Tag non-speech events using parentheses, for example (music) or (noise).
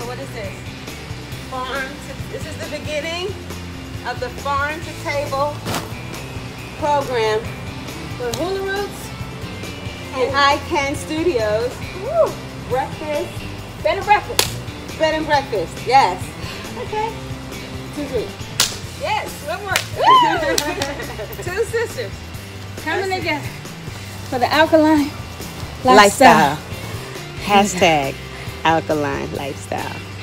to, this Farm. This is the beginning of the farm to table program with Hula Roots and oh. I Can Studios. Woo! Breakfast, Bed and breakfast. bed and breakfast. Yes. Okay. Two, three. Yes, one more. (laughs) Two sisters. Coming together for the alkaline Lifestyle. Hashtag alkaline lifestyle.